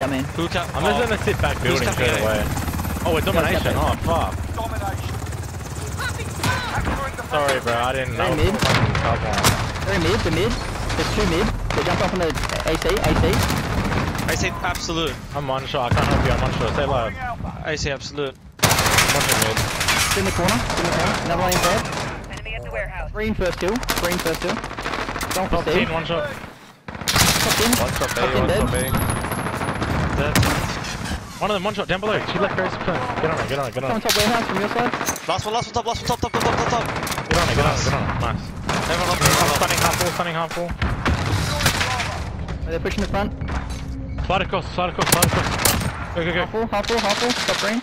I mean, Who can? I'm just oh. gonna sit back building straight A? away. Oh, we're domination. Oh, fuck. Domination. Sorry, bro. I didn't know. Very mid. They're mid, they're mid. There's two mid. They jumped off on the AC, AC. AC absolute. I'm one shot. I can't help you. I'm one shot. Stay low. Moving Alpha. I say absolute. I'm watching mid. Two in the corner, two in the corner. Another one in bed. Enemy at the warehouse. Green first kill, green first kill. Going for Top C. 10, one shot. Top in. One shot B, Top in one dead. shot B. Dead. One of them, one shot down below. She left very Grace. Get on it, get on it, get on Someone it. top warehouse from your side. Last one, last one, top, last one, top, top, top, top, top, top. Get on it, get on it, get on it. Nice. Everyone up, everyone up. stunning half full, stunning half full. Where they're pushing the front. Slide across, slide across, slide across. Go, go, go. Half full, half full, half full. Top green.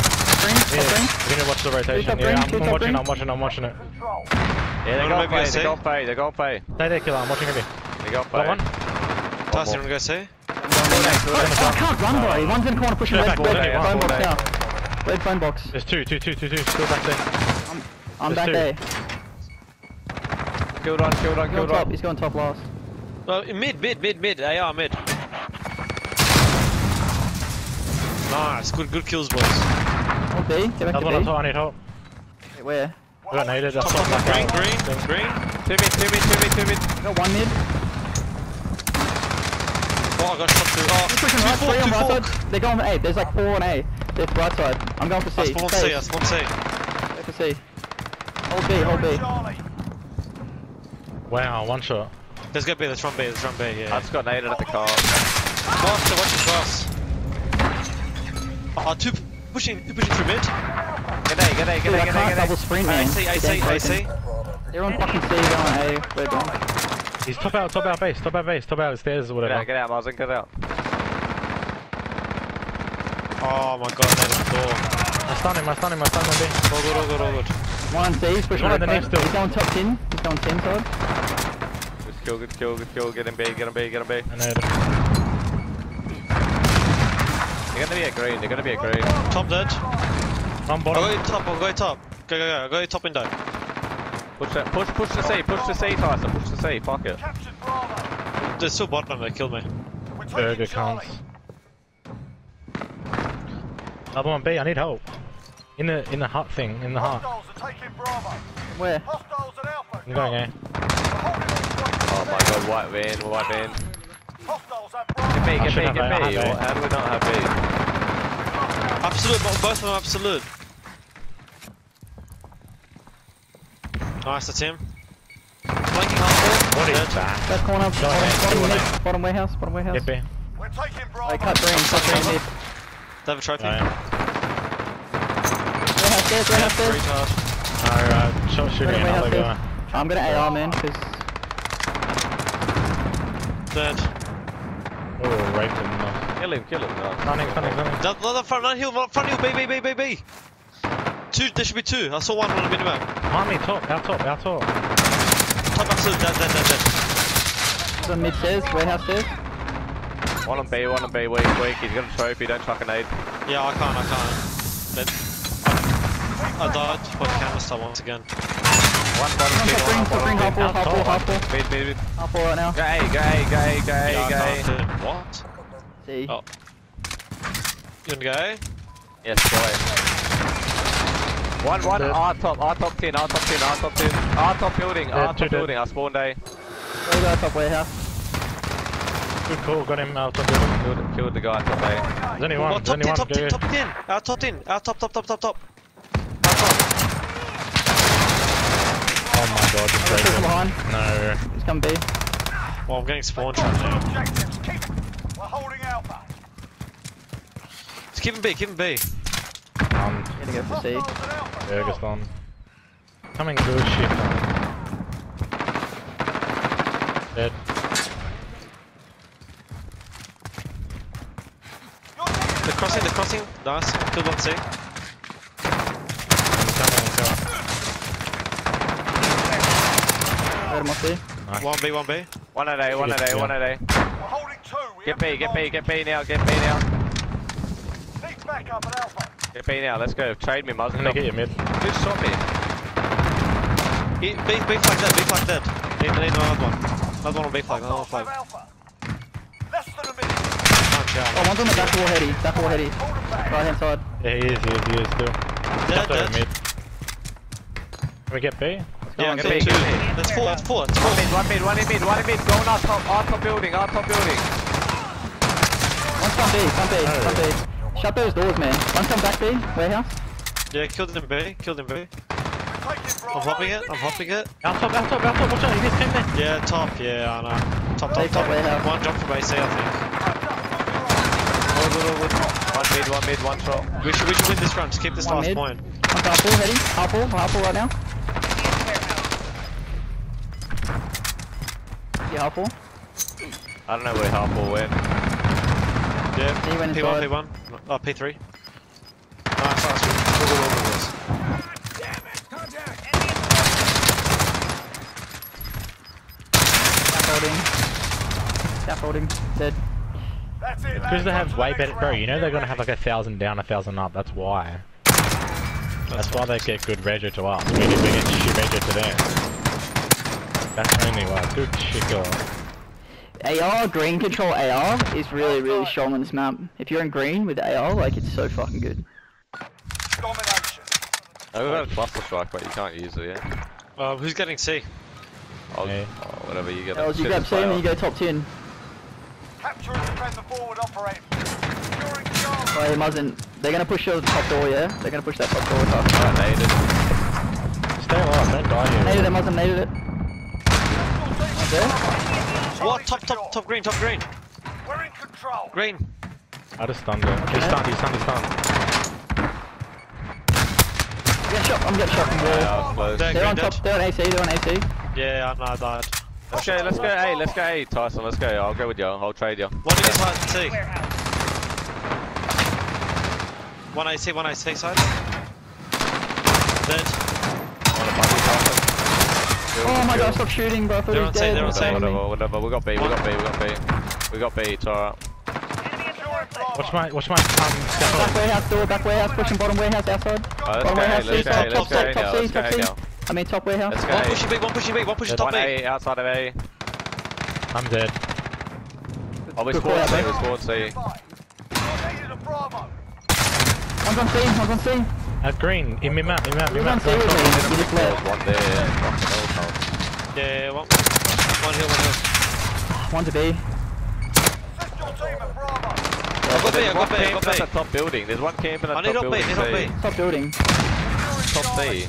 Top green, top Yeah, green. we're gonna watch the rotation. Yeah, I'm, two I'm watching. I'm watching, I'm watching it. Control. Yeah, they Wanna got maybe pay, say? they got pay, they got pay. Stay there, killer. I'm watching heavy. They got Got pay. one. Tass, you wanna go say? Oh, I can't run, bro. One's in the corner pushing Stay red, back, red stay back, phone box stay now. Red phone box. There's two, two, two, two, two. Still back there. I'm There's back two. A. Killed on, killed on, He's going killed top, on. he's going top last. Uh, mid, mid, mid, mid. AR mid. Nice, good, good kills, boys. Hold B, get back Another one to on B. top. I need help. Wait, where? I got naded. Top, That's top, top, top, green, green, green. Two mid, two mid, two mid, two mid. Got one mid. Oh, I got shot through. Oh, He's pushing two right, fork, three on right fork. side. They're going for A. There's like four on A. They're right side. I'm going for I C. spawned Stay. C, I spawned C. Go for C. Hold B, hold B. Charlie. Wow, one shot. Let's go B, let's run B, let's run B, I yeah. just got naded at the car. Watch, watch the cross. Oh, two pushing, two pushing through mid. Get A, get A, get Dude, A, I get A, can't get double A. sprint, man. AC, AC, They're AC. broken. They're on fucking C, they're on A. We're gone. He's top out, top out base, top out base, top out stairs or Get whatever. out, get out, Martin, get out. Oh my god, made a door. I stun him, I stun him, I stun him. B. All good, all good, all good. One on C, he's pushing One red underneath phone. still. He's going top 10. He's going 10 side. Good kill, good kill, good kill. Get him B, get him B, get him B. I naded. They're gonna be a green, they're gonna be a green. Top dead. One I'll go top, I'll go top. Go, go, go, I'll go in top window. Push that, push, push the C, push the C, Tyson, push the C, fuck it. Captured Bravo. There's still bottom, they killed me. We're taking Burger Charlie. counts. Another one B, I need help. In the in the hut thing, in the hut. Hostiles are taking Bravo. Where? Hostiles at Alpha. I'm going A. Oh my god, white van, white van. Get Bravo. B, I get B, get A, I B. have How do we not have B? Absolute, both of them absolute. Nice, that's him. Flanking half What is dead. that? Left corner, Go bottom, ahead, bottom, go mid, ahead. bottom warehouse, bottom warehouse. Get B. We're taking Bravo. They cut green, cut green mid. They have a trophy. Oh, yeah. Warehouse stairs, warehouse stairs. Retard. Alright, uh, shot shooting Wait, wait, another wait, guy. I'm gonna AR man, cause Dead. Oh, raped him. Kill him, kill him. No. Stunning, stunning, stunning. Down, no, no, front, front hill, front hill, B, B, B, B, B. Two, there should be two. I saw one on the minimap. Army top, out top, out top. Top absolute, dead, dead, dead, dead. the mid stairs, warehouse stairs. One on B, one on B, weak, weak. He's got a trophy, don't chuck a nade. Yeah, I can't, I can't. Dead. I died for the camera star once again. One bottom, Top two green, on, top half full, half full, half full, B. Mid, mid, mid. half full right now. Go A, go A, go A, go A, Yeah, I go can't A. What? C. Oh. You wanna go? Yes, go A. One, one, Dead. R top, R top 10, R top 10, R top 10. R top building, R two top dead. building, I spawned A. Go go top warehouse. Good call, got him out top building. Killed, killed the guy at top A. There's only Oh, one, there's top only one. top Go, 10, go. top 10. Out top 10. Out top, top, top, top, top. Oh my god, just Go raped behind. No. He's come B. Well, I'm getting spawn trapped now. Objectives. Keep it. We're holding Alpha. Just keep him B, keep him B. Um, Gonna go for C. Hostiles at Alpha. Ferguson. Coming good shit. Dead. The crossing, the crossing. Nice. Killed one C. I'm coming, I'm coming. Heard him off C. One B, one B. One at A, one at A, one at A. We're holding two. We Get B, get. B, get B now, get B now. Need backup. Get B now, let's go. Trade me, Muzz. I'm gonna get you mid. Who shot me? He, B, B flag dead, B flag dead. Need, need another one. Another one on B flag, another one on flag. Alpha. Less than a minute. Oh, one's on the back wall heady. Back wall heady. Right hand side. Yeah, he is, he is, he is still. Dead, dead. mid. Can we get B? Yeah, on, kill get two. me, get me. Let's four, let's four, let's One four. mid, one mid, one in mid, one in mid. Go on our top, our top building, our top building. One's front B, front B, front B. Shut those doors, man. One's come back B, warehouse. Yeah, killed him B, killed him B. Taking Bravo. I'm hopping it, I'm hopping it. Out top, out top, out top, watch out, he just came there. Yeah, top, yeah, I know. Top, top, top top. warehouse. One jump from AC, I think. Good, good, good, good. One mid, one mid, one shot. We should, we should win this round, just keep this One last mid. point. One's half full heady. Half full, half full right now. Yeah, half full. I don't know where half ball went. Yeah, He went P1, inside. P1. Oh, P3. Nice, nice. Good, good, good, good, good. Scaffolding. Scaffolding. Dead. That's it. Because they have way better, next bro, you know they're gonna have like a thousand down, a thousand up, that's why. That's why they get good rego to us. We get, we get shit rego to them. That's only why. Good shit, girl. AR, green control AR is really, really strong on this map. If you're in green with AR, like, it's so fucking good. Domination. Oh, we've got a cluster strike, but you can't use it, yeah? Uh, who's getting C? I'll, Yeah. oh, whatever you get. Els, you grab C and then you go top 10. Capture and defend the forward operator. Securing Charlie. Oh, he mustn't. They're gonna push your top door, yeah? They're gonna push that top door top. Alright, nated. Stay alive, don't die here. Nated it, mustn't nated it. There? What? Top, top, top green, top green. We're in control. Green. I just stunned it. He's stunned, he's stunned, he's stunned. Get shot, I'm getting shot from Yeah, wall. I was They're on Green top, they're on AC, they're on AC. Yeah, I know, I died. Let's go, let's go A, let's go A, Tyson, let's go. I'll go with you, I'll trade you. One is hide C. One AC, one AC side. Dead. Oh my god, stop shooting, bro. I thought he They're on C, dead. they're on Whatever, whatever, whatever. We got B, we got B, we got B. We got B, it's alright. Watch my, watch my, um, step Back warehouse door, back warehouse, pushing bottom warehouse outside. Alright, let's Bottom go warehouse, let's C, go top, let's top, go A top, C, top A C. now. I mean top warehouse. One pushing B, one pushing B, one pushing There's top one A. A outside of A. I'm dead. Oh, we Good scored call C, out, we mate. scored C. You're needed at Bravo. One's on C, one's on C. At green, in mid map, in map, in One's on map. C with me. You just There's left. one there. Fucking hell, pal. Yeah, one. One hill, one hill. One's a B. Assist your team at Bravo. I got B, I There's got B, I camping got at the B. top building. There's one camping at I need top B, building. need up B. C. Top building. Top C.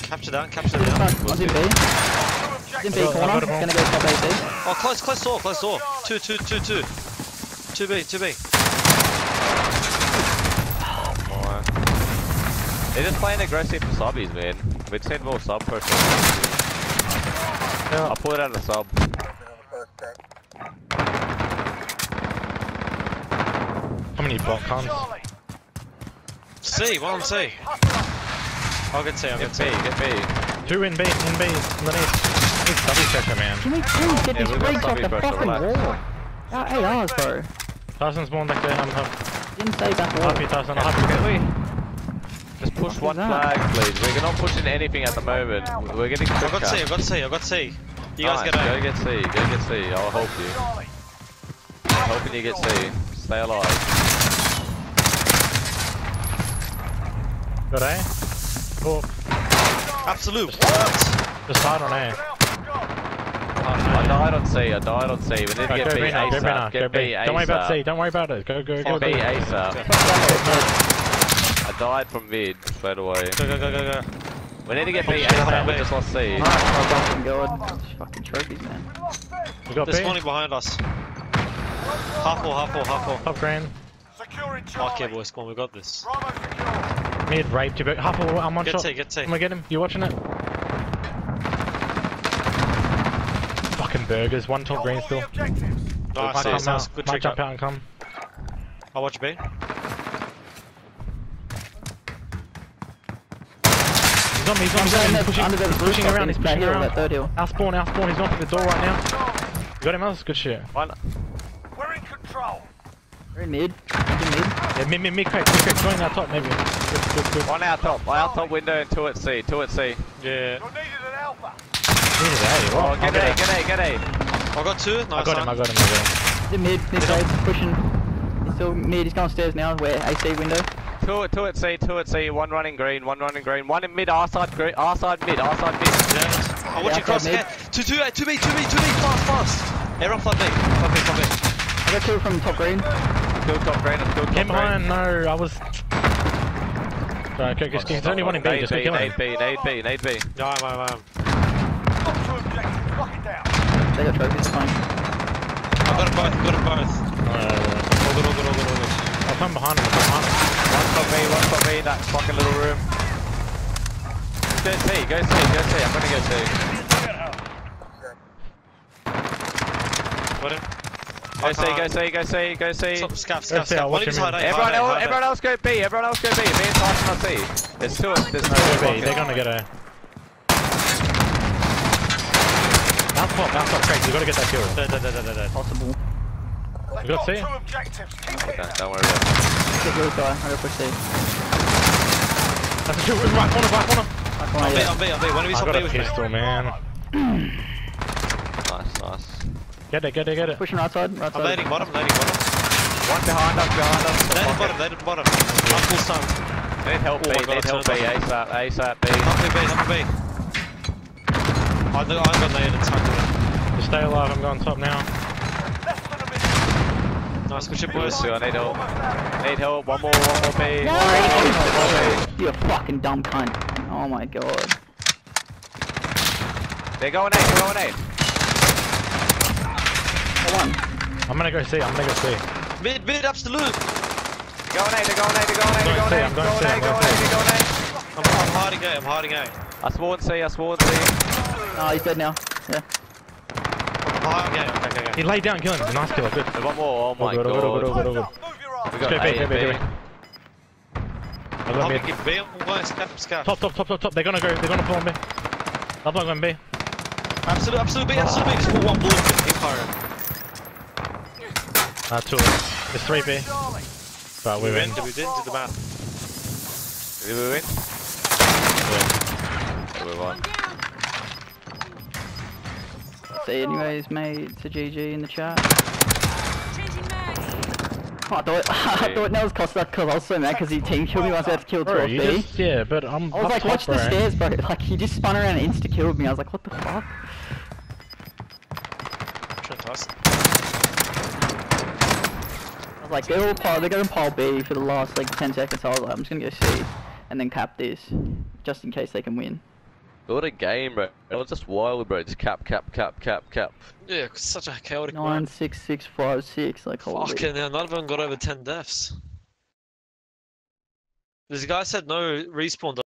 Capture that, capture He's in that. One's in B. In objectives. B I've corner. got him all. Gonna go top AC. Oh, close, close door, close door. Two, two, two, two. Two B, two B. Alright. They're just playing aggressive for subbies, man. We just need more sub pressure. I'll pull it out of the sub. How many bot cons? C, one on C. I'll get C, I'll Get get B, C. get B. Two in B, in B, underneath. Need double pressure, man. Can we please get Yeah, these we've got freaks off the fucking relax. wall? Our ARs, bro. Tyson's spawned back there, I'm up. Didn't say back I'll wall. help you, Tyson, I'll help you. Can we? Just push one flag, please. We're not pushing anything at the moment. We're getting I quicker. got C, I got C, I got C. You guys Nice, get Go A. get C, go get C. I'll help you. Charlie. I'm hoping you get C. Stay alive. Got A? Oh, Absolute. What? just hard on A. Alpha, go. I died on C, I died on C. We need to get go B B now, go B now, ASAP. Get B. B Don't worry about C, don't worry about it. Go, go, go Get B B. ASAP. I died from mid straight away. Go, go, go, go, go. We need to get B shit, I'm ASAP. We just lost C. Alright, oh fucking god. Fucking trophies, man. We lost B. We got They're B. spawning behind us. Half full, half full, half full. Top green. Securing oh, Charlie. Okay, boys, come on, we got this. Mid, raped you, but half a I'm on Get shot. C, get C. I'm gonna get him. You watching it? Fucking burgers. One top Hold green still. Nice, nice, come nice. Good Might trick. jump out and come. I'll watch B. He's on me. He's on I'm me. going He's there, pushing, under the he's pushing rooftop, around. He's that pushing hill, around. that third hill. Our spawn, our spawn. He's knocking the door right now. Charlie. You got him, else? Good shit. One. We're in control. They're in mid. They're in mid. Yeah, mid, mid, mid, crack, mid, crack. Join our top, maybe. Good, good, good. One out top. Out top window and two at C. Two at C. Yeah. You're needed at Alpha. Needed A. Oh, Well, get I'll A, get A, get A. I got two. Nice I got him, I one. got him, I got him. He's in mid. Mid side. Pushing. He's still mid. He's going upstairs now. Where AC window. Two it, two it, C, two it, C. One running green, one running green. One in mid, R side, green, R side mid, R side mid. Yeah. I want Yeah, you cross mid. again. Two, two, two, B, two, B, two, B, fast, fast. Air up, front B, front B, front B. I got two from top green. Kill top green, and kill top Get green. behind, no, I was... Right, okay, because there's only one in B, just go B, kill him. nade B, nade B, nade B. No, I'm, I'm, I'm. Capture objective. Lock it down. They got trophies. Fine. I got them both, got them both. Uh, All good, all good, all good, all good. I'll come behind him, I'll come behind him. One top B, one top B, that fucking little room. Go C, go C, go C, I'm gonna go C. Got him. Go C, go C, go C, go C. Stop, scaff, Let's scaff, see, scaff. watch One of him hide in. A, Everyone hide else, hide everyone else go B, everyone else go B. Me and Tyson are C. There's two, there's no B, they're gonna get a... Bounce pop, bounce pop, Craig, you gotta get that kill. Dead, dead, dead, dead, dead. Possible. They've You got got C? two objectives. Keep hitting Okay, don't worry about it. Get blue guy. I got push C. That's a kill, right corner, right corner. Back On on B, yeah. on B, on B. One of you I on got B a with me. pistol, man. Nice, nice. Get it, get it, get it. Pushing right side. Right side. I'm side. landing bottom, landing bottom. One behind us, behind us. Landing bottom, landing bottom. I'm full stun. Need help B, Oh, I need help B, ASAP, ASAP B. Up B, up B. I got, I got laid and tucked Just stay alive, I'm going top now. Less than a minute. in. Nice, good shit, boys. Two, I need help. Need help, one more, one more B. No! One more You a fucking dumb cunt. Oh my god. They're going A, they're going A. Hold on. I'm gonna go C, I'm gonna go C. Mid, mid, absolute. They're going A, they're going A, they're going A, they're Going going A, C, I'm going going C, A, I'm going going A, C. they're going A. I'm, I'm hiding A, I'm hiding A. I sworn C, I sworn C. Oh, he's dead now. Yeah. I'm. Okay, okay, okay. He laid down, kill him. Nice kill, good. One more, oh All my good, all good, all good, all god. good, all good. Move. We Go got B, A go and B, go B. B. I I'm got mid. thinking B, I'm going scaff, scaff. Top, top, top, top, top. They're gonna go, they're gonna pull on B. I'm not going B. Absolute, absolute B, absolute B. Just put one bullet in, in fire. Uh, two. There's three B. Charlie. But We we win, win. we didn't do the math. Did we win? Yeah. Yeah, we won. See, anyways, mate. A GG in the chat. Oh, I thought I thought Nels cost that because I was so mad because he team killed me once I had to kill two Bro, of you B. just, yeah, but I'm I was like, watch the stairs, bro. Like he just spun around and insta killed me. I was like, what the fuck? I was like, they're all pile, they're going pile B for the last like 10 seconds. I was like, I'm just gonna go C and then cap this, just in case they can win. What a game, bro. It was just wild, bro. Just cap, cap, cap, cap, cap. Yeah, such a chaotic Nine run. six six five six. Like holy. Fucking hell, none of them got over 10 deaths. This guy said no respawn